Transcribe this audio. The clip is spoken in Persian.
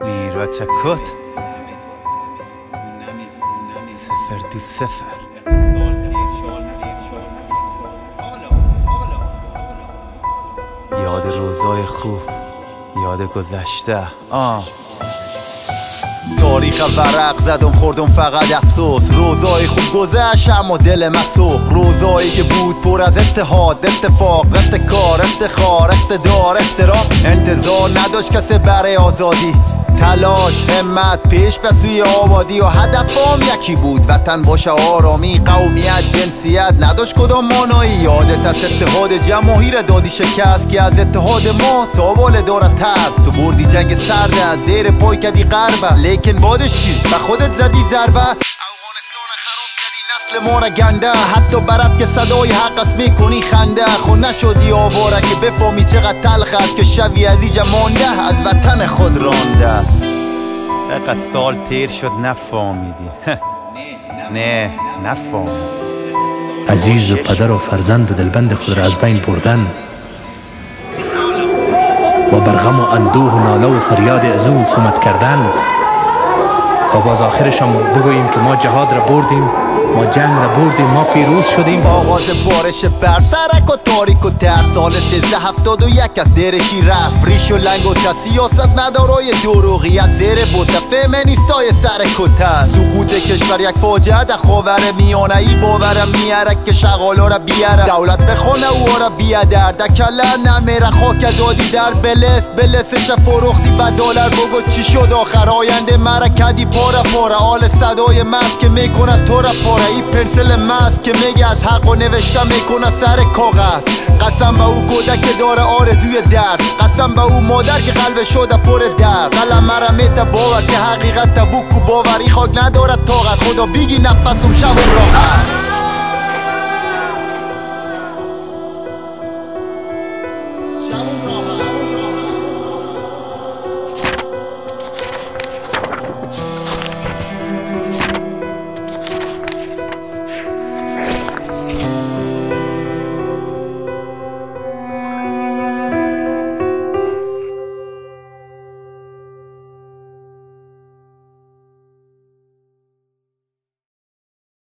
چکت سفر تو سفر یاد روزای خوب یاد گذشته آه. تاریخ ورق زدم خوردم فقط افسوس. روزای خوب گذشت اما دل مسوخ. روزایی که بود پر از اتحاد اتفاق ابتکار افتخار اقتدار احترام انتظار نداشت کسی برای آزادی. تلاش همت پیش به سوی آبادی و هدفام یکی بود. وطن باشه آرامی قومیت جنسیت. نداشت کدام مانایی. یادت از اتحاد جماهیر دادی شکست که از اتحاد ما تا بال دارد ترس. تو بردی جنگ سرده از زیر پای کدی قربه لیکن بادش چی و خودت زدی ضربه. نسل گنده. حتی برات که صدای حق است می‌کنی خنده. خو نشدی آواره که بفهمی چقدر تلخ است که شوی از ایجا مانده. از وطن خود رانده. اقا سال تیر شد نفهمیدی. نه نفهمیدی. عزیز و پدر و فرزند و دلبند خود را از بین بردن. و بر غم و اندوه و ناله و فریاد از او حکومت کردن. و باز آخرشم بگوییم که ما جهاد را بردیم. ما جنگ را بردیم ما پیروز شدیم. آغاز بارش بر سرک و تاریک و تر سال سیزده هفتاد و یک از درشی رفت. ریش و لنگ و سیاست مدارای دروغی از زیر بوده فمنی سای سر کته سقوط کشور یک فاجعه در خاور میانه ای باورم میاره که شغالا را بیاره دولت بخونه او را بیادر. در کله نمیره خاک دادی در بلس. بلسش فروختی به دلار بگو چی شد آخر. آینده مرا کدی پاره پاره آل صدای مست که می‌کنه تو را پاره ای پنسل مست که میگه از حق و نوشته می‌کنه سر کاغذ. قسم به او کودک داره آرزوی درد. قسم به او مادر که قلب شده پر درد. قلم مرا میته باور که حقیقت بوکو باوری خاک نداره طاقت. خدا بیگی نفسم شب راحت.